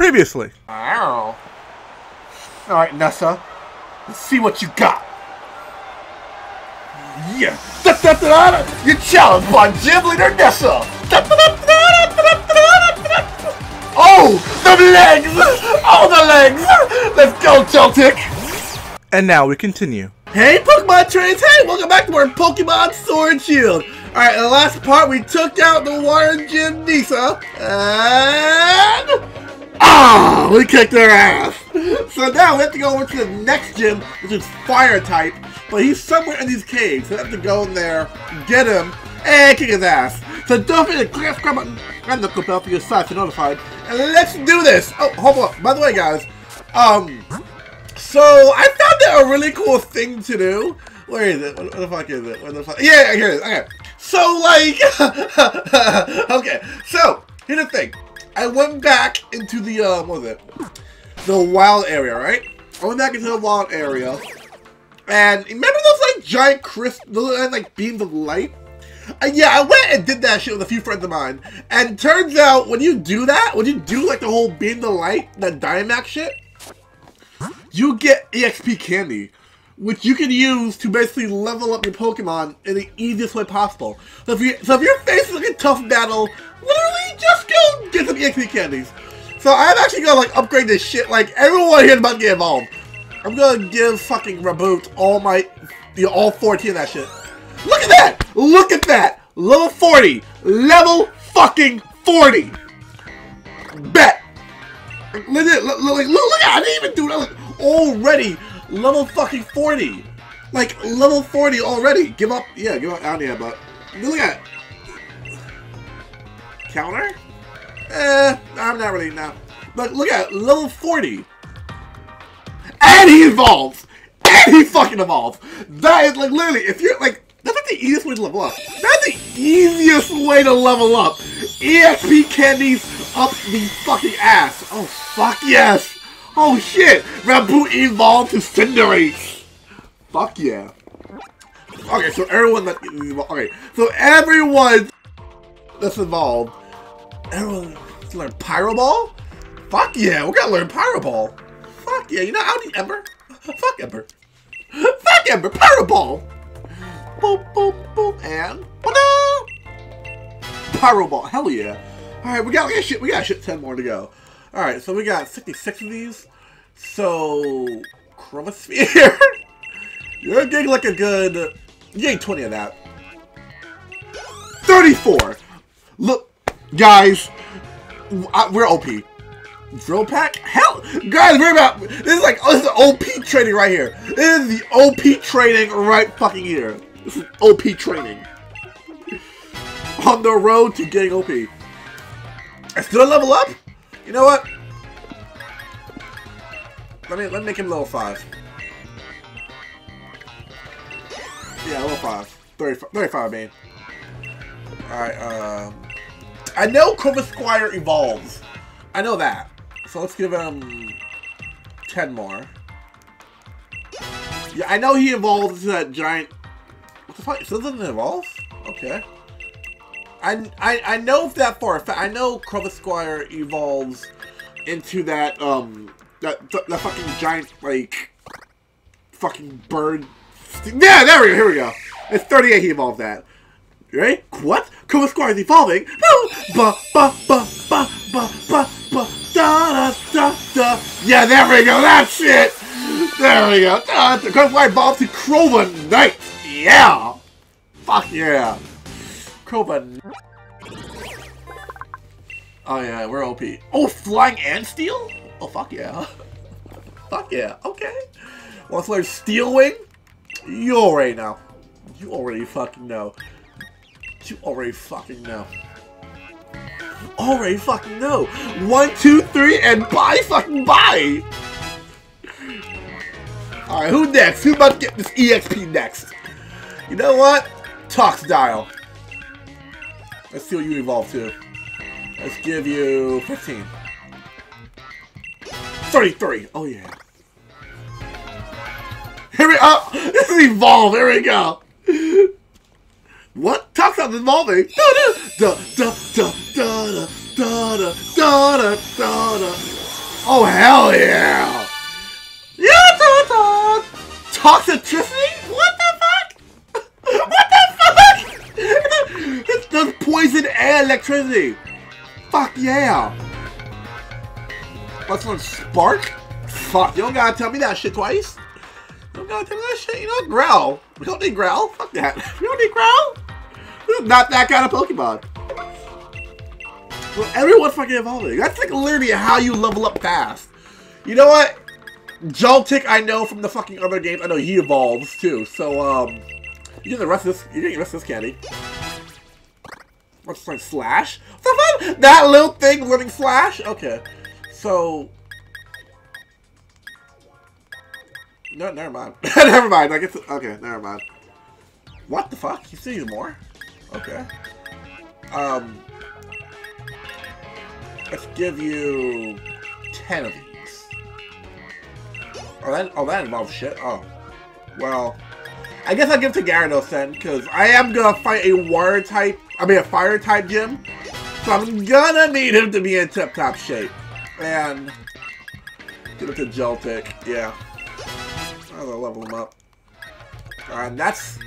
previously. Wow. All right, Nessa. Let's see what you got. Yeah. You're challenged by gym Leader Nessa. Oh, the legs! Oh, the legs! Let's go, Celtic! And now we continue. Hey, Pokemon Trains! Hey, welcome back to our Pokemon Sword Shield! Alright, in the last part, we took out the Warren Gym Nessa, and... Ah! We kicked their ass! So now we have to go over to the next gym, which is Fire type, but he's somewhere in these caves, so we have to go in there, get him, and kick his ass. So don't forget to click that subscribe button and the bell for your side to notified, and let's do this! Oh, hold on. By the way, guys, um... So, I found that a really cool thing to do. Where is it? What the fuck is it? Where the fuck? Yeah, here it is. Okay. So, like, okay. So, here's the thing. I went back into the, uh, what was it? The wild area, right? I went back into the wild area. And remember those, like, giant crisp, those, like, beams of light? Uh, yeah, I went and did that shit with a few friends of mine. And turns out, when you do that, when you do, like, the whole beam of light, that Dynamax shit, you get EXP candy, which you can use to basically level up your Pokemon in the easiest way possible. So if you so if you're facing like a tough battle, literally just go get some EXP candies. So I'm actually gonna like upgrade this shit. Like everyone here is about to get involved. I'm gonna give fucking Raboot all my, you know, all 14 of that shit. Look at that! Look at that! Level 40! Level fucking 40! Bet! Legit, look, look, look, look at I didn't even do that. Already level fucking 40. Like, level 40 already. Give up. Yeah, give up out here, but look at Counter? Eh, I'm not really, now. But look at level 40. And he evolves! And he fucking evolves! That is, like, literally, if you're, like, that's like the easiest way to level up. That's the easiest way to level up. EXP candies up the fucking ass. Oh, fuck yes. Oh, shit. Raboot evolved to Cinderace. Fuck yeah. Okay, so everyone that... Okay, so everyone that's involved... Everyone to learn Pyro Ball? Fuck yeah, we gotta learn Pyro Ball. Fuck yeah, you know, I don't need Ember. Fuck Ember. Fuck Ember, Pyro Ball. Boom, boom, boom, and... Pyro Ball, hell yeah. Alright, we got, we got shit, we got shit 10 more to go. Alright, so we got 66 of these. So, Chromosphere. You're getting like a good, you getting 20 of that. 34. Look, guys, we're OP. Drill pack? Hell, guys, we're about, this is like, oh, this is OP trading right here. This is the OP trading right fucking here. This is OP trading. On the road to getting OP. I still level up? You know what? Let me let me make him level five. Yeah, level five. 35, 35 I mean. Alright, um I know Corvisquire evolves. I know that. So let's give him ten more. Yeah, I know he evolves into that giant What the fuck? Still doesn't evolve? Okay. I, I, I know that for a fact. I know Corvisquire evolves into that, um, that, that, that fucking giant, like, fucking bird. Yeah, there we go, here we go. It's 38 he evolved that. You ready? What? Corvisquire is evolving? Ba, ba, ba, ba, ba, ba, ba, da, da, da, da. Yeah, there we go, that's it! There we go. Da, da, Corvisquire evolved to Corviknight! Yeah! Fuck yeah! Crovan. Oh yeah, we're OP. Oh, flying and steel? Oh fuck yeah. fuck yeah, okay. Want to learn Steel Wing? You already know. You already fucking know. You already fucking know. Already fucking know. One, two, three, and bye fucking bye! Alright, who next? Who about to get this EXP next? You know what? Toxel. Let's see what you evolve to. Let's give you 15. 33! Oh yeah. Here we go! This is evolve! Here we go! What? Toxel evolving! Da da da da da da da da da da da Oh, hell yeah! Yeah, ta ta! Toxtricity? What the fuck? what the fuck? it does poison and electricity. Fuck yeah! What's one spark? Fuck, you don't gotta tell me that shit twice. Me that shit. You know, growl. We don't need growl. Fuck that. We don't need growl. Not that kind of Pokemon. Well, everyone's fucking evolving. That's like literally how you level up fast. You know what? Joltik, I know from the fucking other games. I know he evolves too. So, um, you get the rest of this. You get the rest of this candy. What's like slash? That little thing learning slash? Okay. So. No, never mind. never mind. I guess. Okay, never mind. What the fuck? You see you more? Okay. Um. Let's give you ten of these. Oh, that oh that involves shit. Oh, well. I guess I'll give to Gyarados then, because I am gonna fight a water type. I mean a fire type gym, so I'm gonna need him to be in tip-top shape. And give it to Joltik. Yeah, I'll level him up. And that's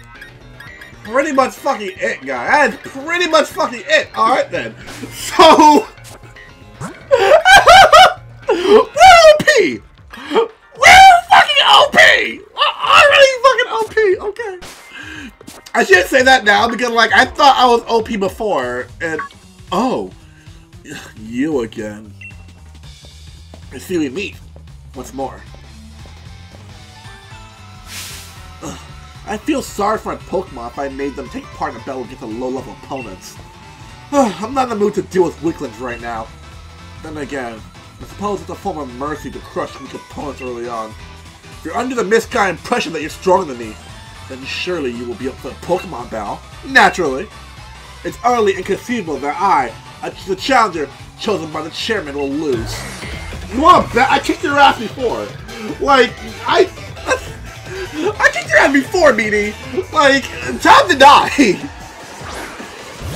pretty much fucking it, guy. That's pretty much fucking it. Alright then. So... We're OP! We're fucking OP! Already fucking OP! Okay. I should say that now because, like, I thought I was OP before, and... Oh. You again. I see we meet. What's more? I feel sorry for my Pokemon if I made them take part in a battle against low-level opponents. I'm not in the mood to deal with weaklings right now. Then again, I suppose it's a form of mercy to crush weak opponents early on. If you're under the misguided impression that you're stronger than me, then surely you will be up for a Pokemon battle. Naturally. It's utterly inconceivable that I, the challenger chosen by the chairman, will lose. You want to bet? I kicked your ass before. Like, I... I kicked your ass before, Meanie. Like, time to die.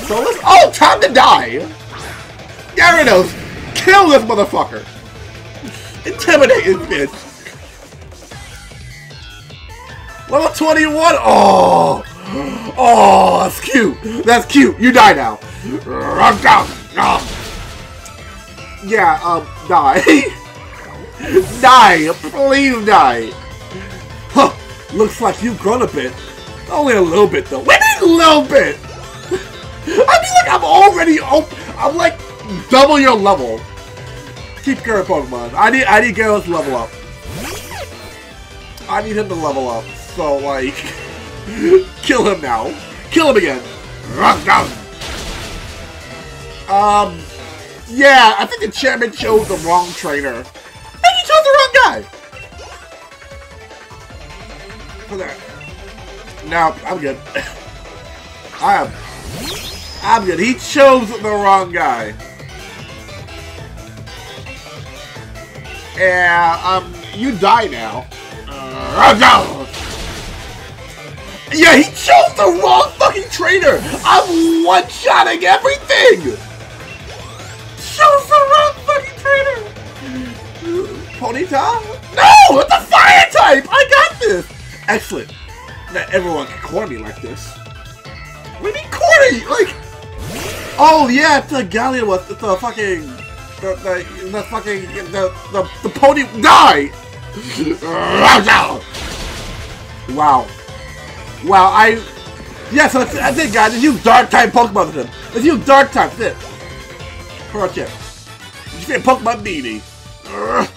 So let's... Oh, time to die. Gyarados, kill this motherfucker. Intimidate this bitch. Level 21. Oh. Oh, that's cute. That's cute. You die now. Down! Yeah, um, die. die. Please die. Looks like you've grown a bit. Only a little bit, though. What a little bit? I mean, like, I'm already op I'm like double your level. Keep your Pokemon. I need I need Gyarados to level up. I need him to level up. So like kill him now. Kill him again. Um Yeah, I think the chairman chose the wrong trainer. Think he chose the wrong guy. For that. Now I'm good. I am I'm good. He chose the wrong guy. Yeah, um, you die now. Uh, yeah, he chose the wrong fucking trainer! I'm one-shotting everything! Chose the wrong fucking trainer! Ponyta? No! Excellent. Not everyone can corner me like this. What do you mean corny? Like... Oh, yeah, it's the Galleon with the fucking the, the, the fucking, the, the, the pony, die! wow. Wow, I, yeah, so that's, that's it, guys. Use dark type Pokemon with him. Let's dark type, that's it. It. You say Pokemon Meanie.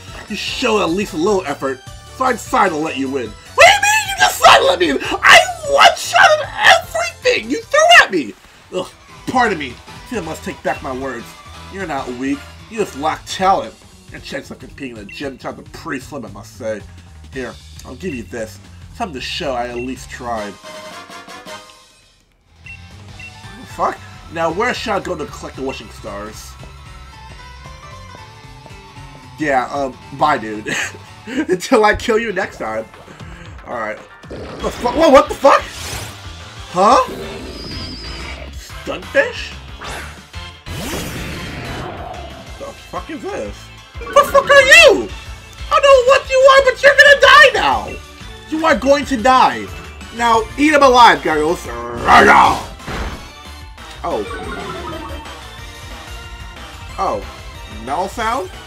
You show at least a little effort, so I decided to let you win. Let me? I one-shotted everything you threw at me! Ugh, pardon me. I must take back my words. You're not weak. You just lack talent. Your chances of competing in the gym time are pretty slim, I must say. Here, I'll give you this. Something to show I at least tried. Fuck? Now, where should I go to collect the wishing stars? Yeah, um, bye, dude. Until I kill you next time. Alright. The fuck? Whoa, what the fuck? Huh? Stunfisk? The fuck is this? The fuck are you? I don't know what you are, but you're gonna die now. You are going to die. Now, eat him alive, Gargles. Oh. Oh. Metal sound?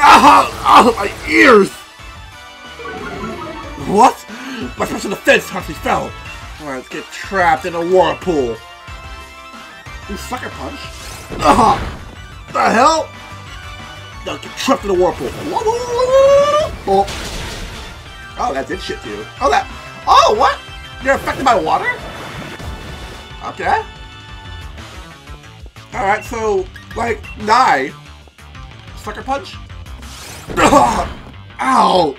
Ah! Oh, my ears! What? My special defense actually fell. Alright, let's get trapped in a whirlpool. You sucker punch? Ah! The hell? Now get trapped in a whirlpool. Oh. oh, that did shit to you. Oh, that. Oh, what? You're affected by water? Okay. Alright, so, like, die. Sucker punch? Ow!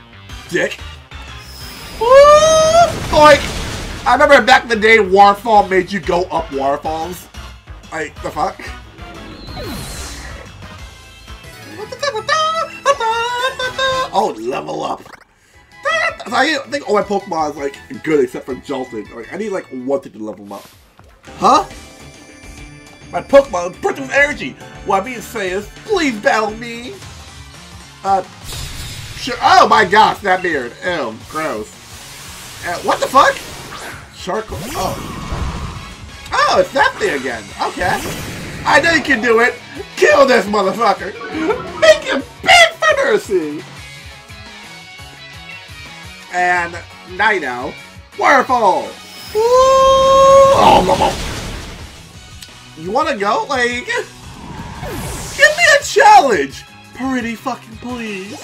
Dick. Like, I remember back in the day, Waterfall made you go up waterfalls. Like, the fuck? Oh, level up. I think all my Pokemon is like good except for Jolton. Like, I need like one thing to level them up. Huh? My Pokemon is burst with energy. What I mean to say is, please battle me. Uh, sure. Oh my gosh, that beard. Ew, gross. Uh, what the fuck? Charcoal. Oh. Oh, it's that thing again. Okay. I know you can do it. Kill this motherfucker. Make him big for mercy. And Nino. Waterfall. Ooh. Oh, you wanna go? Like, give me a challenge! Pretty fucking please.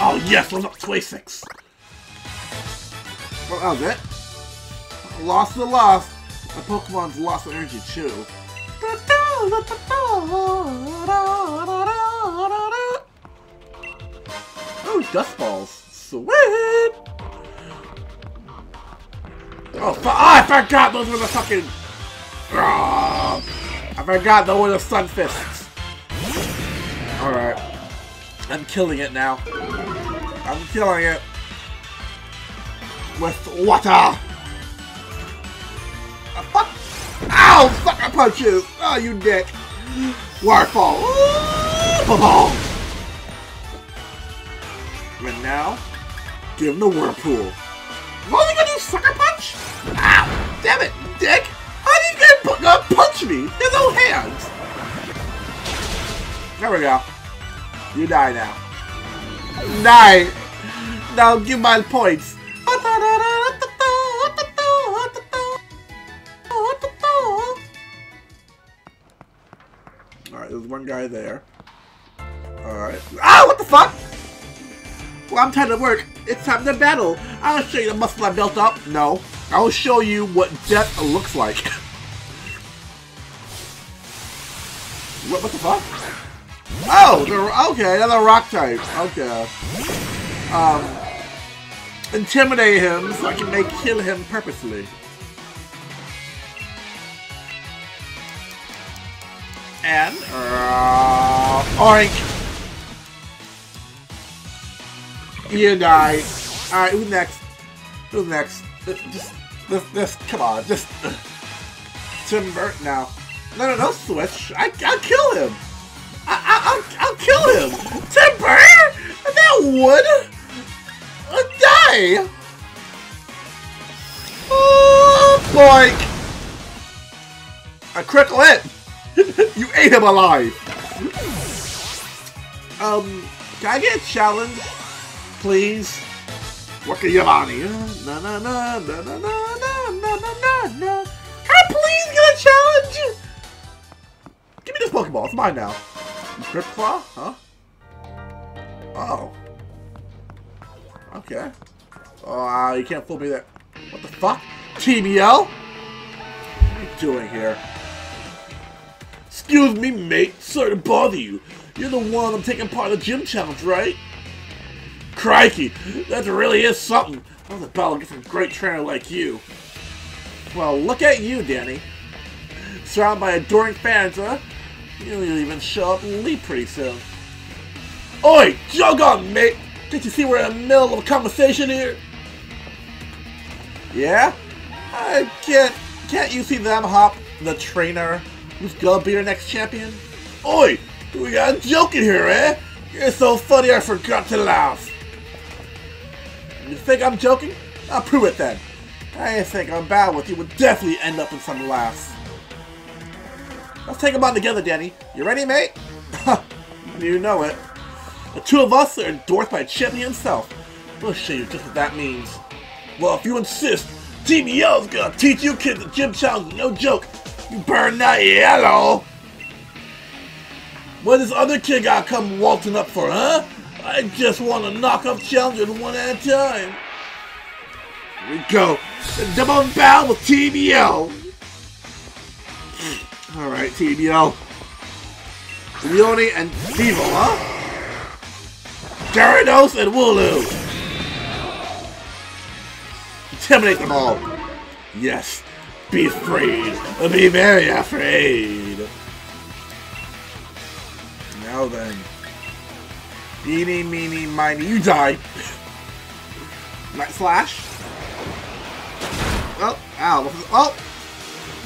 Oh yes, level up 26. That it. Lost the lost. My Pokemon's lost energy too. Oh, dusk balls. Sweet! Oh, oh, I forgot those were the fucking... I forgot those were the Stunfisks. Alright. I'm killing it now. I'm killing it. With water! Uh, fuck! Ow! Sucker punches! Oh, you dick! Waterfall! Boom! And now, give him the whirlpool. What are you gonna do, sucker punch? Ow! Damn it, dick! Not punch me! There's no hands! There we go. You die now. Die! Now give my points. One guy there. Alright. Ah, what the fuck? Well, I'm tired of work. It's time to battle. I'll show you the muscle I built up. No. I'll show you what death looks like. What, what the fuck? Oh, they're, okay, another rock type. Okay. Um, intimidate him so I can make kill him purposely. And, uh, oink. You die. Alright, who's next? Who's next? Just, this, this, come on, just, uh, Burton, now. No, no, no, Switch. I, I'll kill him. I, I, I'll, I'll kill him. Timber! That would uh, die. Oh, boy. A critical. you ate him alive. Um, can I get a challenge, please? Wakayamani. Na na na na na na na na na na. Can I please get a challenge? Give me this Pokeball. It's mine now. Grip? Huh? Oh. Okay. Oh, uh, you can't fool me there. What the fuck? TBL? What are you doing here? Excuse me, mate. Sorry to bother you. You're the one I'm taking part of the gym challenge, right? Crikey, that really is something. I was about to get some great trainer like you. Well, look at you, Danny. Surrounded by adoring fans, huh? You'll even show up and leave pretty soon. Oi! Jog on, mate! Can't you see we're in the middle of a conversation here? Yeah? I can't... Can't you see them hop the trainer who's gonna be our next champion? Oi! We got a joke in here, eh? You're so funny I forgot to laugh. You think I'm joking? I'll prove it then. I think I'm bad with you would definitely end up in some laughs. Let's take them on together, Danny. You ready, mate? you know it. The two of us are endorsed by Chippy himself. We'll show you just what that means. Well, if you insist, Yellow's gonna teach you kids the gym challenge no joke. You burn that yellow! What this other kid got come waltzing up for, huh? I just want to knock off challengers one at a time. Here we go. The double battle with TBO. Alright, TBO. Leone and Devo, huh? Gyarados and Wooloo. Intimidate them all. Yes. Be afraid. Be very afraid. Now then. Eeny, meeny, miny, you die. Night slash. Oh, ow. Oh!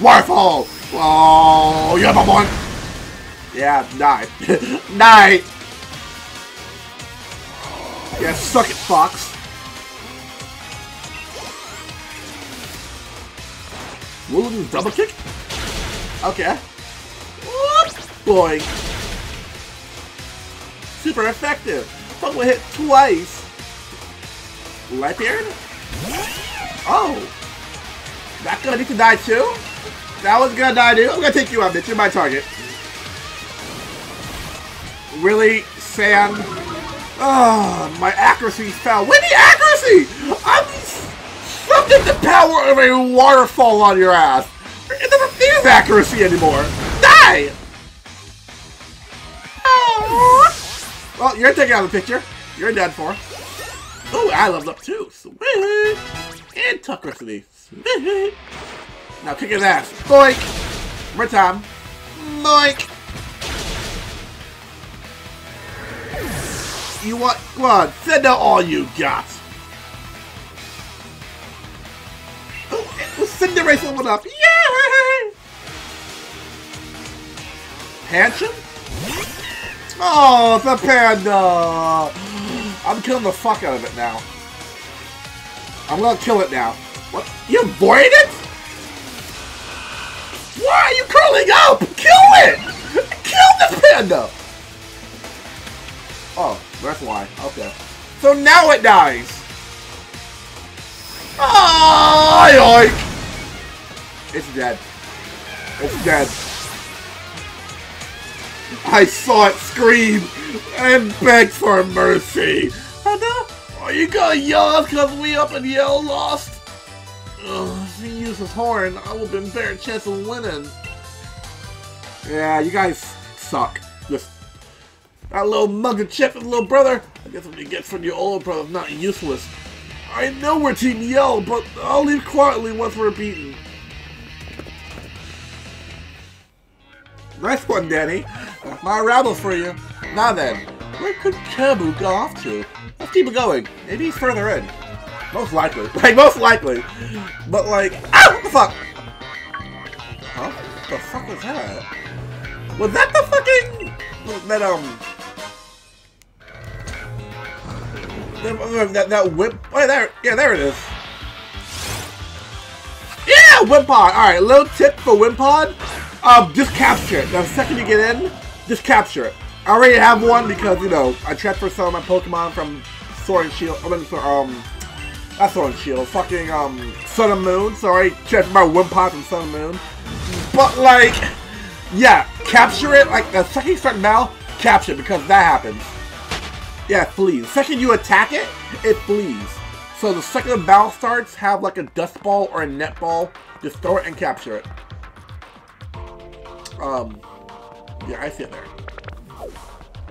Waterfall! Oh, you have a one! Yeah, die. die! Yeah, suck it, Fox. Will double kick? Okay. What? Boy. Super effective. Will hit twice. Light Beard? Oh. That's gonna need to die too? That was gonna die too? I'm gonna take you out, bitch. You're my target. Really, Sam? Oh, my accuracy fell. The accuracy! I'm subject the power of a waterfall on your ass. It doesn't need accuracy anymore. Die! Oh. Well, you're taking out the picture. You're dead for. Oh, I leveled up too. Sweet. And Toxtricity. Sweet. Now kick his ass. Boink. More time. Boink. You want? Come on, send out all you got. Cinderace someone up. Yay! Handsome? Oh, the panda! I'm killing the fuck out of it now. I'm gonna kill it now. What? You avoid it? Why are you curling up? Kill it! Kill the panda! Oh, that's why. Okay. So now it dies. Oh, yoink! It's dead. It's dead. I saw it scream and beg for mercy. Uh, are you gonna yell because we up and yell lost? Ugh, if he uses horn, I will be a better chance of winning. Yeah, you guys suck. Just that little mug of chip and little brother. I guess what you get from your older brother is not useless. I know we're Team Yell, but I'll leave quietly once we're beaten. Nice one, Danny. My rabble for you. Now then, where could Kabu go off to? Let's keep it going. Maybe he's further in. Most likely. Like, most likely. But, like, ah, what the fuck? Huh? What the fuck was that? Was that the fucking... That, um... That, that, that whip... Oh, there. Yeah, there it is. Yeah, Wimpod. Alright, little tip for Wimpod. Um, just capture it. The second you get in, just capture it. I already have one because, you know, I transferred some of my Pokemon from Sword and Shield. I mean, um, not Sword and Shield. Fucking, um, Sun and Moon. So I transferred my Wimpod from Sun and Moon. But, like, yeah, capture it. Like, the second you start battle, capture it because that happens. Yeah, it flees. The second you attack it, it flees. So the second the battle starts, have like a dusk ball or a net ball, just throw it and capture it. Um, yeah, I see it there.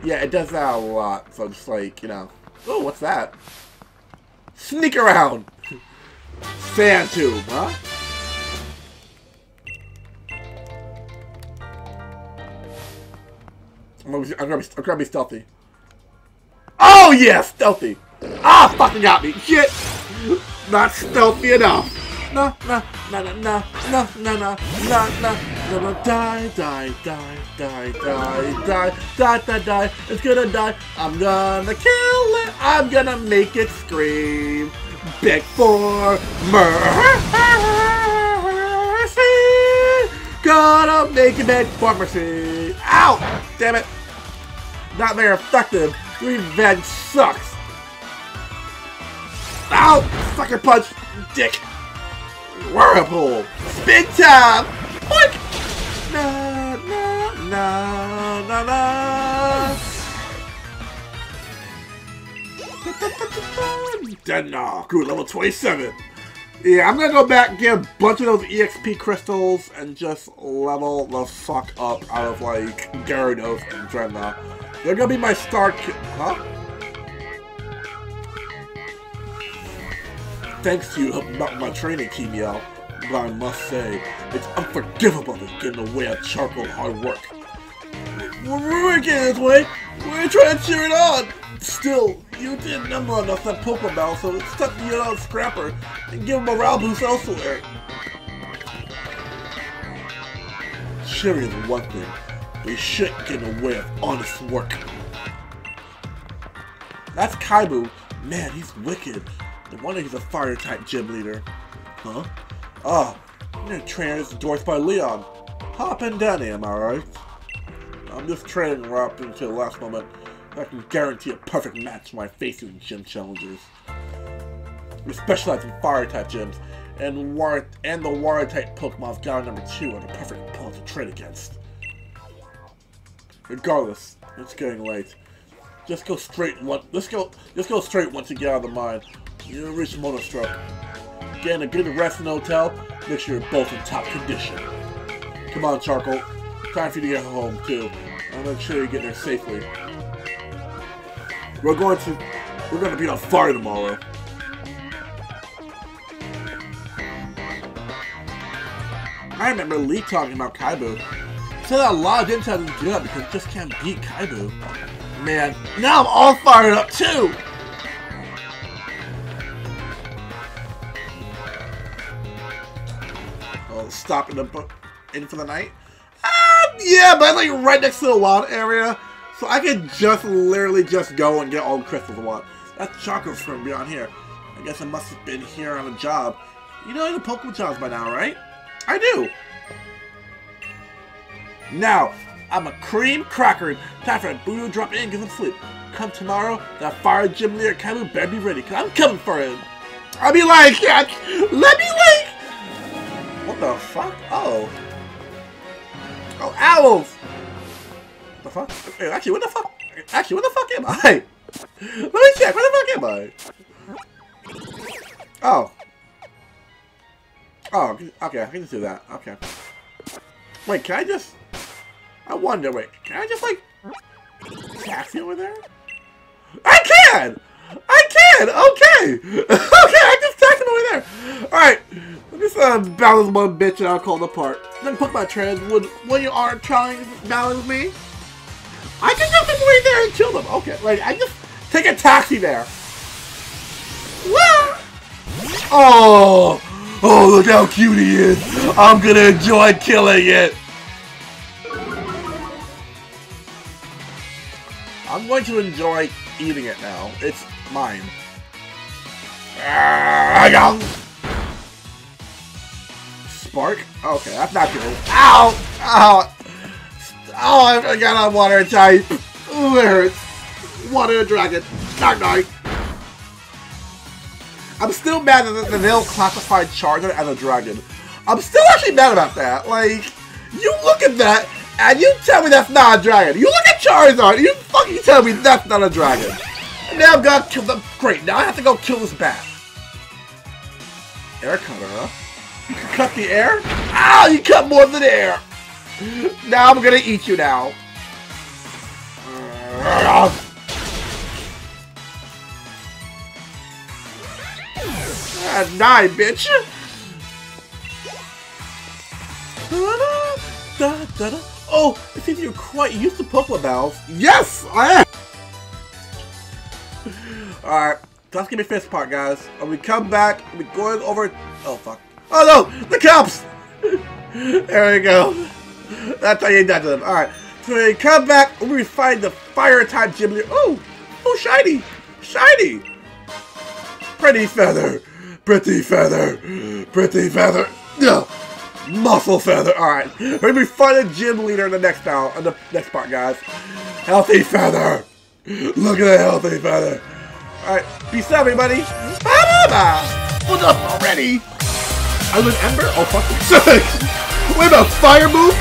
Yeah, it does that a lot, so just like, you know. Oh, what's that? Sneak around! Sand tube, huh? I'm gonna, be, I'm, gonna be, I'm gonna be stealthy. Oh, yeah, stealthy! Ah, fucking got me! Shit! Not stealthy enough! No, no, no, no, no, no, no, no, no, no. gonna die, die, die, die, die, die, die, die, die. It's gonna die. I'm gonna kill it. I'm gonna make it scream. Beg for mercy. Gonna make it beg for mercy. Ow! Damn it. Not very effective. Revenge sucks. Ow! Sucker punch! Dick! Whirlpool! Spin time! What? Na na na na na. Dead nah. Level 27. Yeah, I'm gonna go back get a bunch of those EXP crystals and just level the fuck up out of like Gyarados and Drednaw. They're gonna be my start. Huh? Thanks to you helping out my training, Kimio. But I must say, it's unforgivable to get in the way of charcoal hard work. We're, getting this way. We're trying to cheer it on. Still, you did number enough that Pokemon battle, so it's tough to get out Scrapper and give him a morale boost elsewhere. Cheering is one thing, you shouldn't get in the way of honest work. That's Kabu. Man, he's wicked. No wonder he's a fire type gym leader. Huh? Ah, your trainer is endorsed by Leon. Hop and Danny, am I right? I'm just training up until the last moment. I can guarantee a perfect match for my facing gym challengers. We specialize in fire type gyms, and water and the water type Pokemon's Galar number two are the perfect opponents to train against. Regardless, it's getting late. Just go straight one. Let's go. Just go straight once you get out of the mine. You reach Motostoke. Getting a good rest in the hotel. Make sure you're both in top condition. Come on, Charcoal. Time for you to get home too. I'll make sure you get there safely. We're going to. We're going to be on fire tomorrow. I remember Lee talking about Kabu. Said that a lot of gyms have to do that because just can't beat Kabu. Man, now I'm all fired up too! Oh, stop in in for the night? Um, yeah, but like right next to the wild area. So I can just literally just go and get all the crystals I want. That's chocolate from beyond here. I guess I must have been here on a job. You know the Pokemon jobs by now, right? I do. Now, I'm a cream cracker. Time for a boo drop in and get some sleep. Come tomorrow, that fire gym leader Kabu better be ready, because I'm coming for him. I'll be like, yeah, let me like. What the fuck? Oh. Oh, owls! What the fuck? Actually, what the fuck? Actually, what the fuck am I? Let me check, what the fuck am I? Oh. Oh, okay, I can just do that. Okay. Wait, can I just... I wonder, wait, can I just, like, taxi over there? I can! I can! Okay! okay, I just taxi over there! Alright, let me uh, balance one bitch and I'll call the part. Then put my trans would when you are trying to balance me. I can just wait there and kill them. Okay, wait, I just take a taxi there. Oh! Oh, look how cute he is! I'm gonna enjoy killing it! I'm going to enjoy eating it now. It's mine. Spark? Okay, that's not good. Ow! Ow! Oh, I got a water type. Ooh, it hurts. Water dragon. Knock knock. I'm still mad that the Nail classified Charizard as a dragon. I'm still actually mad about that. Like, you look at that, and you tell me that's not a dragon. You look at Charizard, you fucking tell me that's not a dragon. And now I've got to kill them. Great, now I have to go kill this bat. Air cutter, huh? You can cut the air? Ow, you cut more than air. Now I'm gonna eat you now. Nine, bitch. Oh, it seems you're quite used to Pokemon battles. Yes, I am. Alright, that's gonna be fifth part, guys. When we come back, we're going over. Oh, fuck. Oh no! The cops! there we go. That's how you done to them. Alright. So we come back, we find the fire type gym leader. Oh! Oh, shiny! Shiny! Pretty feather! Pretty feather! Pretty feather! No. Muscle feather! Alright. We're gonna be a gym leader in the next now in the next part, guys. Healthy feather! Look at the healthy feather! Alright, peace out everybody! Ba-ba-ba! What's up already? I live Ember? Oh fuck! Wait a fire move?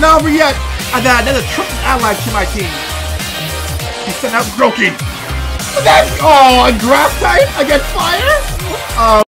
Not yet! I got another trusted ally to my team. He sent out Grookey. That's oh, a grass type against fire? Oh.